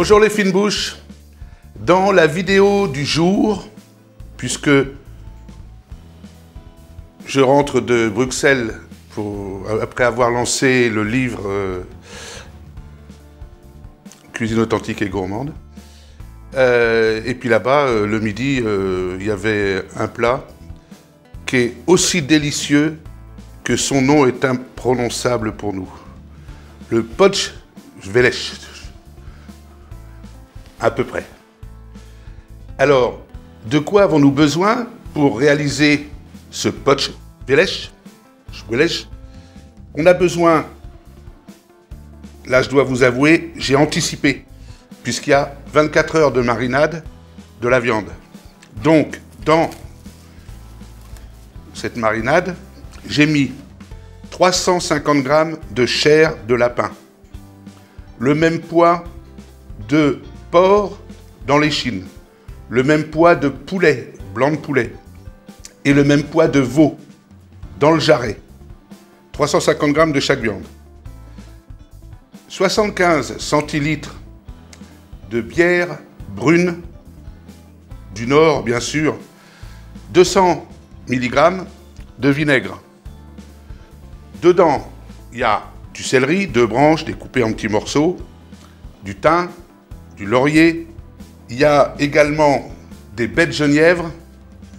Bonjour les fines bouches. Dans la vidéo du jour, puisque je rentre de Bruxelles après avoir lancé le livre euh, Cuisine authentique et gourmande, euh, et puis là-bas, euh, le midi, il y avait un plat qui est aussi délicieux que son nom est imprononçable pour nous. Le poch velech. À peu près. Alors, de quoi avons-nous besoin pour réaliser ce poch velech On a besoin, là je dois vous avouer, j'ai anticipé, puisqu'il y a 24 heures de marinade de la viande. Donc, dans cette marinade, j'ai mis 350 grammes de chair de lapin, le même poids de porc dans l'échine, le même poids de poulet, blanc de poulet, et le même poids de veau dans le jarret. 350 grammes de chaque viande. 75 centilitres de bière brune du Nord, bien sûr. 200 mg de vinaigre. Dedans, il y a du céleri, deux branches découpées en petits morceaux, du thym, du laurier. Il y a également des baies de genièvre,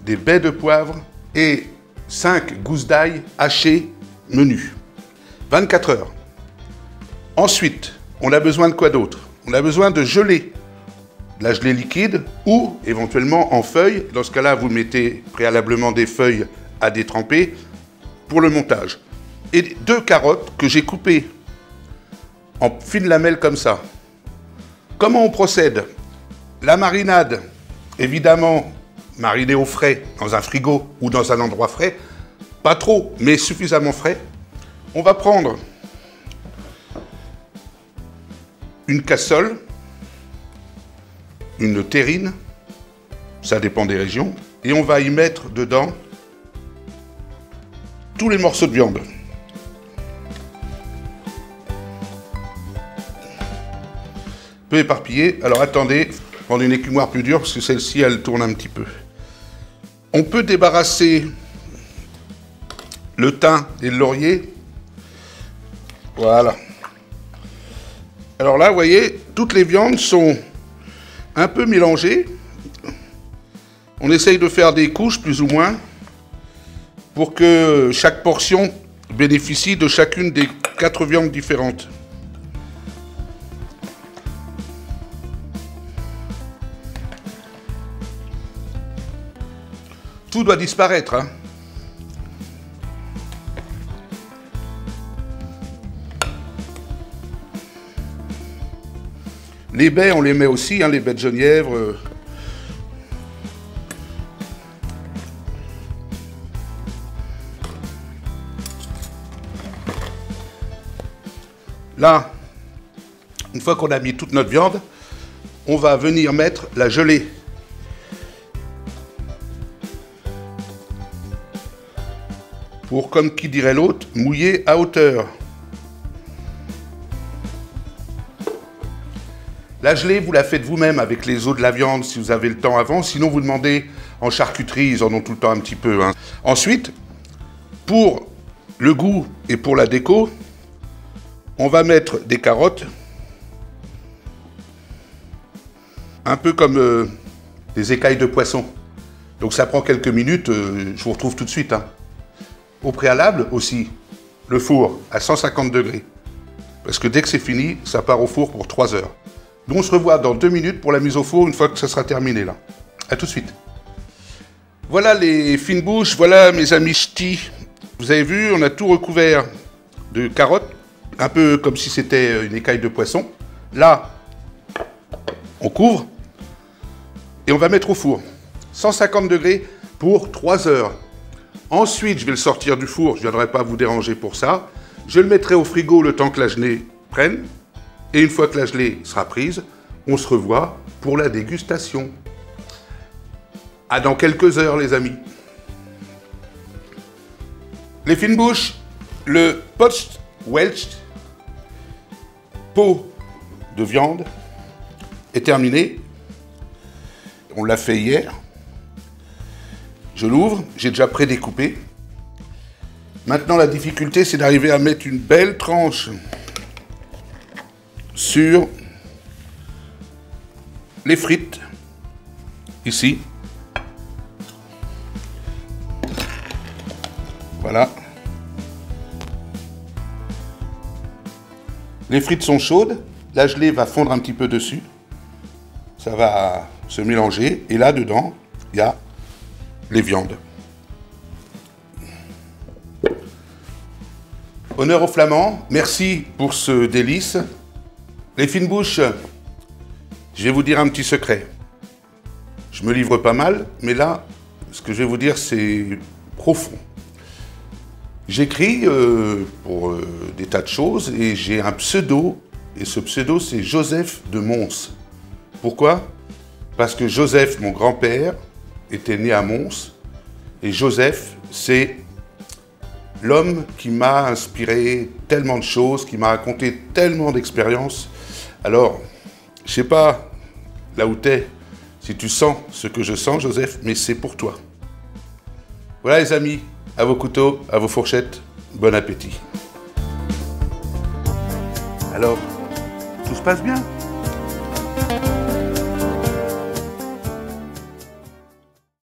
des baies de poivre et 5 gousses d'ail hachées menues. 24 heures. Ensuite, on a besoin de quoi d'autre? On a besoin de gelée. De la gelée liquide ou éventuellement en feuilles. Dans ce cas-là, vous mettez préalablement des feuilles à détremper pour le montage. Et deux carottes que j'ai coupées en fines lamelles comme ça. Comment on procède? La marinade, évidemment, marinée au frais dans un frigo ou dans un endroit frais. Pas trop, mais suffisamment frais. On va prendre une cassole, une terrine, ça dépend des régions, et on va y mettre dedans tous les morceaux de viande. Éparpillé. Alors attendez, prendre une écumoire plus dure parce que celle-ci elle tourne un petit peu. On peut débarrasser le thym et le laurier. Voilà. Alors là, vous voyez, toutes les viandes sont un peu mélangées. On essaye de faire des couches plus ou moins pour que chaque portion bénéficie de chacune des quatre viandes différentes. Tout doit disparaître. Hein. Les baies, on les met aussi, hein, les baies de genièvre. Euh, Là, une fois qu'on a mis toute notre viande, on va venir mettre la gelée. Pour, comme qui dirait l'autre, mouiller à hauteur. La gelée, vous la faites vous-même avec les os de la viande si vous avez le temps avant. Sinon, vous demandez en charcuterie, ils en ont tout le temps un petit peu. Hein. Ensuite, pour le goût et pour la déco, on va mettre des carottes, un peu comme euh, des écailles de poisson. Donc ça prend quelques minutes, euh, je vous retrouve tout de suite. Hein. Au préalable aussi, le four à 150 degrés. Parce que dès que c'est fini, ça part au four pour 3 heures. Donc on se revoit dans 2 minutes pour la mise au four une fois que ça sera terminé là. A tout de suite. Voilà les fines bouches, voilà mes amis ch'tis. Vous avez vu, on a tout recouvert de carottes un peu comme si c'était une écaille de poisson. Là, on couvre et on va mettre au four. 150 degrés pour 3 heures. Ensuite, je vais le sortir du four, je ne viendrai pas vous déranger pour ça. Je le mettrai au frigo le temps que la gelée prenne. Et une fois que la gelée sera prise, on se revoit pour la dégustation. À dans quelques heures, les amis. Les fines bouches, le post Welch, de viande, est terminé. On l'a fait hier. Je l'ouvre, j'ai déjà prédécoupé. Maintenant, la difficulté, c'est d'arriver à mettre une belle tranche sur les frites, ici. Voilà. Les frites sont chaudes, la gelée va fondre un petit peu dessus. Ça va se mélanger. Et là, dedans, il y a les viandes. Honneur aux Flamands, merci pour ce délice. Les fines bouches, je vais vous dire un petit secret. Je me livre pas mal, mais là, ce que je vais vous dire, c'est profond. J'écris euh, pour euh, des tas de choses et j'ai un pseudo, et ce pseudo, c'est Joseph de Mons. Pourquoi? Parce que Joseph, mon grand-père, était né à Mons, et Joseph, c'est l'homme qui m'a inspiré tellement de choses, qui m'a raconté tellement d'expériences. Alors, je sais pas là où tu es, si tu sens ce que je sens, Joseph, mais c'est pour toi. Voilà les amis, à vos couteaux, à vos fourchettes, bon appétit. Alors, tout se passe bien?